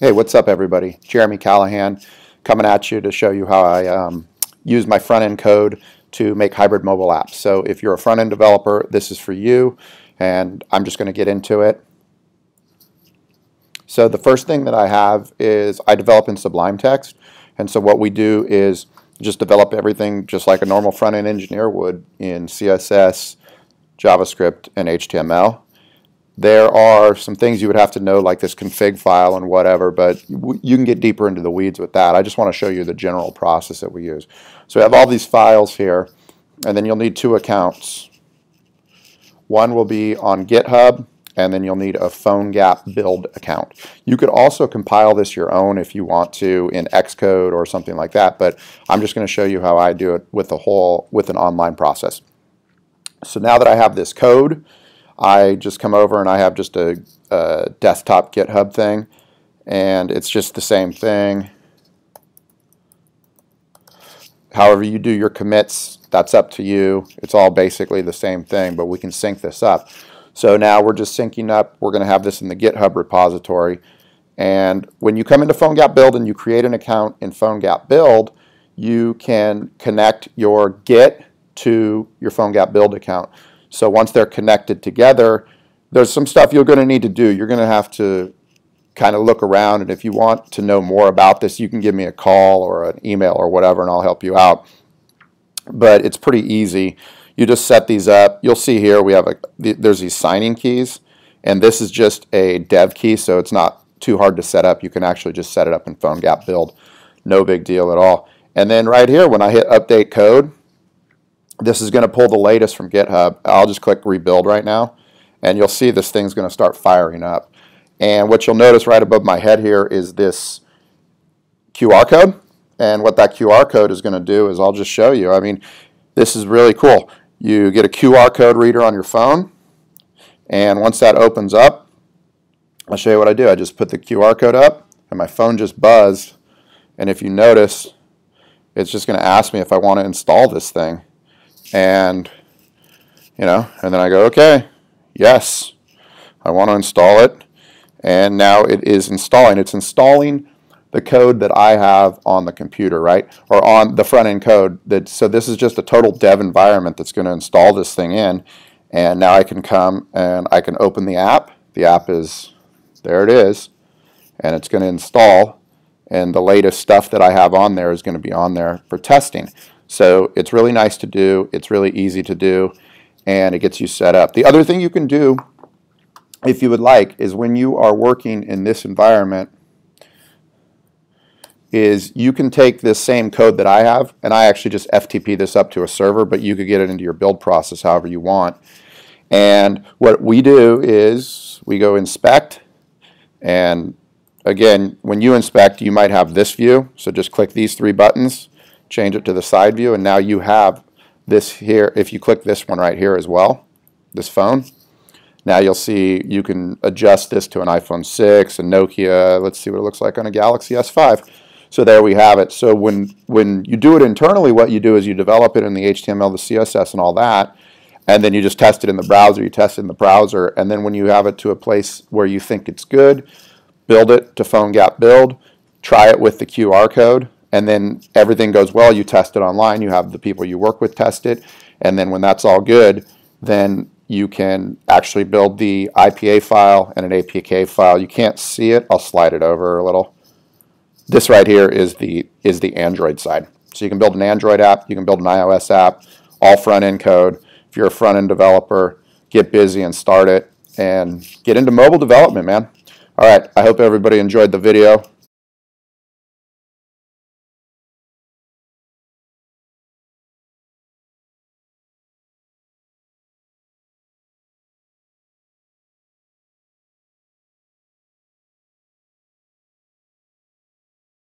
Hey, what's up, everybody? Jeremy Callahan coming at you to show you how I um, use my front end code to make hybrid mobile apps. So, if you're a front end developer, this is for you, and I'm just going to get into it. So, the first thing that I have is I develop in Sublime Text, and so what we do is just develop everything just like a normal front end engineer would in CSS, JavaScript, and HTML. There are some things you would have to know like this config file and whatever, but you can get deeper into the weeds with that. I just want to show you the general process that we use. So we have all these files here, and then you'll need two accounts. One will be on GitHub, and then you'll need a PhoneGap build account. You could also compile this your own if you want to in Xcode or something like that, but I'm just going to show you how I do it with a whole with an online process. So now that I have this code, I just come over and I have just a, a desktop GitHub thing, and it's just the same thing. However you do your commits, that's up to you. It's all basically the same thing, but we can sync this up. So now we're just syncing up. We're going to have this in the GitHub repository. And when you come into PhoneGap Build and you create an account in PhoneGap Build, you can connect your Git to your PhoneGap Build account. So once they're connected together, there's some stuff you're going to need to do. You're going to have to kind of look around, and if you want to know more about this, you can give me a call or an email or whatever, and I'll help you out. But it's pretty easy. You just set these up. You'll see here we have a there's these signing keys, and this is just a dev key, so it's not too hard to set up. You can actually just set it up in PhoneGap Build. No big deal at all. And then right here, when I hit update code, this is going to pull the latest from GitHub. I'll just click rebuild right now, and you'll see this thing's going to start firing up. And what you'll notice right above my head here is this QR code. And what that QR code is going to do is I'll just show you. I mean, this is really cool. You get a QR code reader on your phone, and once that opens up, I'll show you what I do. I just put the QR code up, and my phone just buzzed. And if you notice, it's just going to ask me if I want to install this thing and you know, and then I go, okay, yes, I want to install it, and now it is installing. It's installing the code that I have on the computer, right, or on the front end code. That so this is just a total dev environment that's going to install this thing in, and now I can come and I can open the app. The app is there. It is, and it's going to install, and the latest stuff that I have on there is going to be on there for testing. So it's really nice to do. It's really easy to do, and it gets you set up. The other thing you can do, if you would like, is when you are working in this environment, is you can take this same code that I have, and I actually just FTP this up to a server, but you could get it into your build process however you want. And what we do is we go inspect, and again, when you inspect, you might have this view, so just click these three buttons change it to the side view, and now you have this here. If you click this one right here as well, this phone, now you'll see you can adjust this to an iPhone 6, a Nokia. Let's see what it looks like on a Galaxy S5. So there we have it. So when, when you do it internally, what you do is you develop it in the HTML, the CSS, and all that, and then you just test it in the browser. You test it in the browser, and then when you have it to a place where you think it's good, build it to PhoneGap Build, try it with the QR code, and then everything goes well, you test it online, you have the people you work with test it, and then when that's all good, then you can actually build the IPA file and an APK file. You can't see it. I'll slide it over a little. This right here is the is the Android side. So you can build an Android app, you can build an iOS app, all front end code. If you're a front end developer, get busy and start it and get into mobile development, man. All right, I hope everybody enjoyed the video.